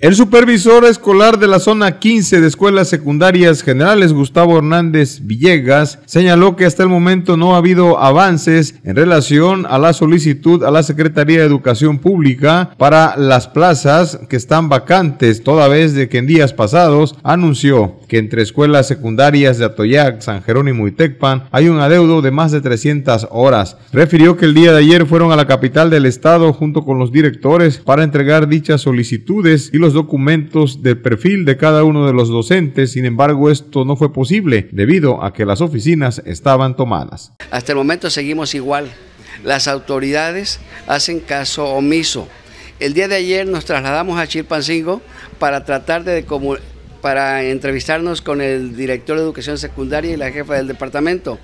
El supervisor escolar de la zona 15 de escuelas secundarias generales, Gustavo Hernández Villegas, señaló que hasta el momento no ha habido avances en relación a la solicitud a la Secretaría de Educación Pública para las plazas que están vacantes, toda vez de que en días pasados anunció que entre escuelas secundarias de Atoyac, San Jerónimo y Tecpan hay un adeudo de más de 300 horas. Refirió que el día de ayer fueron a la capital del estado junto con los directores para entregar dichas solicitudes y los documentos del perfil de cada uno de los docentes. Sin embargo, esto no fue posible debido a que las oficinas estaban tomadas. Hasta el momento seguimos igual. Las autoridades hacen caso omiso. El día de ayer nos trasladamos a Chilpancingo para tratar de para entrevistarnos con el director de educación secundaria y la jefa del departamento.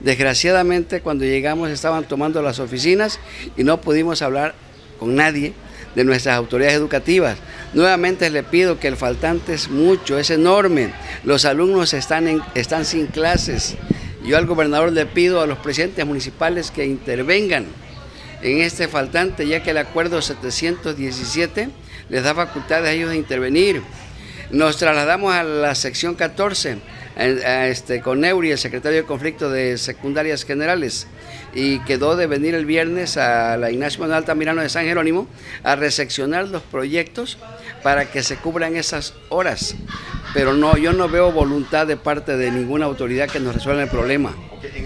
Desgraciadamente cuando llegamos estaban tomando las oficinas y no pudimos hablar con nadie de nuestras autoridades educativas. Nuevamente le pido que el faltante es mucho, es enorme. Los alumnos están, están sin clases. Yo al gobernador le pido a los presidentes municipales que intervengan en este faltante, ya que el acuerdo 717 les da facultades a ellos de intervenir. Nos trasladamos a la sección 14 este, con Neuri, el secretario de conflicto de secundarias generales, y quedó de venir el viernes a la Ignacio Manuel Altamirano de San Jerónimo a reseccionar los proyectos para que se cubran esas horas. Pero no, yo no veo voluntad de parte de ninguna autoridad que nos resuelva el problema.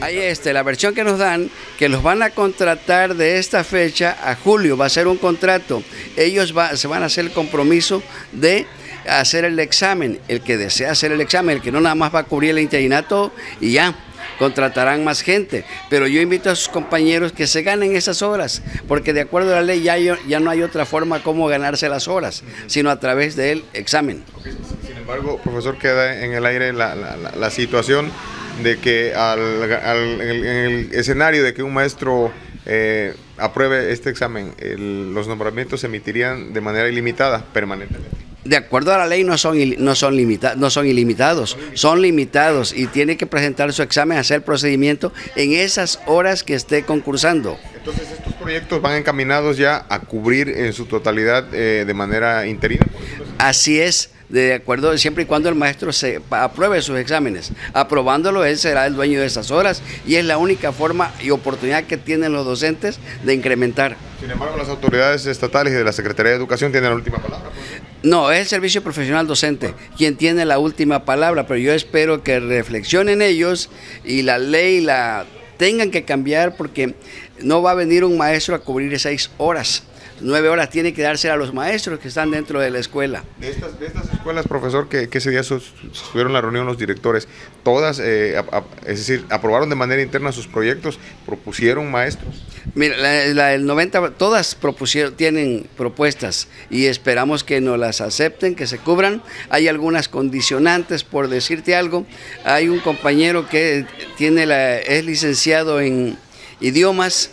Ahí este, la versión que nos dan, que los van a contratar de esta fecha a julio, va a ser un contrato. Ellos se van a hacer el compromiso de hacer el examen, el que desea hacer el examen, el que no nada más va a cubrir el interinato y ya contratarán más gente. Pero yo invito a sus compañeros que se ganen esas horas, porque de acuerdo a la ley ya, ya no hay otra forma como ganarse las horas, sino a través del examen. Sin embargo, profesor, queda en el aire la, situación de que al, en, el, escenario de que un maestro eh, apruebe este examen, los nombramientos se emitirían de manera ilimitada permanentemente de acuerdo a la ley no son, no son, limita, no son ilimitados, son limitados y tiene que presentar su examen, hacer el procedimiento en esas horas que esté concursando. Entonces estos proyectos van encaminados ya a cubrir en su totalidad eh, de manera interina. Así es de acuerdo siempre y cuando el maestro se apruebe sus exámenes. Aprobándolo, él será el dueño de esas horas y es la única forma y oportunidad que tienen los docentes de incrementar. Sin embargo, las autoridades estatales y de la Secretaría de Educación tienen la última palabra. No, es el servicio profesional docente quien tiene la última palabra, pero yo espero que reflexionen ellos y la ley la tengan que cambiar porque no va a venir un maestro a cubrir seis horas nueve horas tiene que darse a los maestros que están dentro de la escuela. De estas, escuelas, profesor, que, ese día estuvieron la reunión los directores, todas, eh, es decir, aprobaron de manera interna sus proyectos, propusieron maestros. Mira, la, el 90, todas propusieron, tienen propuestas y esperamos que nos las acepten, que se cubran. Hay algunas condicionantes, por decirte algo. Hay un compañero que tiene la, es licenciado en idiomas,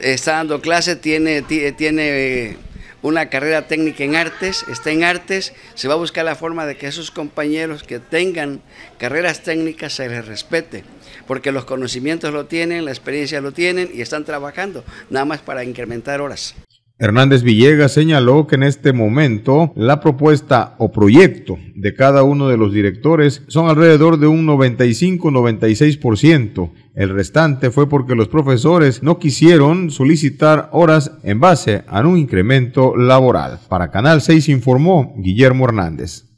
está dando clase, tiene, tiene eh, una carrera técnica en artes, está en artes, se va a buscar la forma de que esos compañeros que tengan carreras técnicas se les respete, porque los conocimientos lo tienen, la experiencia lo tienen y están trabajando, nada más para incrementar horas. Hernández Villegas señaló que en este momento la propuesta o proyecto de cada uno de los directores son alrededor de un 95-96%. El restante fue porque los profesores no quisieron solicitar horas en base a un incremento laboral. Para Canal 6 informó Guillermo Hernández.